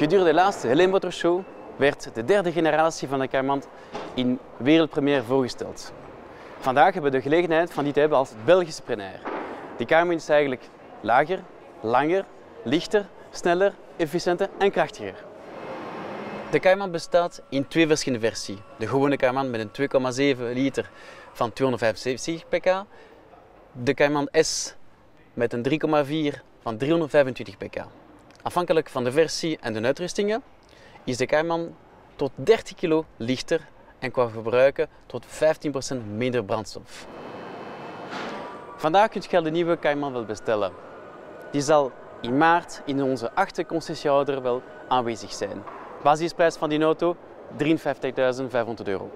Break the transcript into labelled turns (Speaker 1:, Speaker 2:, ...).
Speaker 1: Gedurende de laatste Show werd de derde generatie van de Cayman in wereldpremière voorgesteld. Vandaag hebben we de gelegenheid van die te hebben als Belgische plenair. Die Cayman is eigenlijk lager, langer, lichter, sneller, efficiënter en krachtiger. De Cayman bestaat in twee verschillende versies. De gewone Cayman met een 2,7 liter van 275 pk. De Cayman S met een 3,4 van 325 pk. Afhankelijk van de versie en de uitrustingen is de Cayman tot 30 kilo lichter en qua verbruiken tot 15% minder brandstof. Vandaag kunt je de nieuwe Cayman wel bestellen. Die zal in maart in onze achtste concessiehouder wel aanwezig zijn. Basisprijs van die auto 53.500 euro.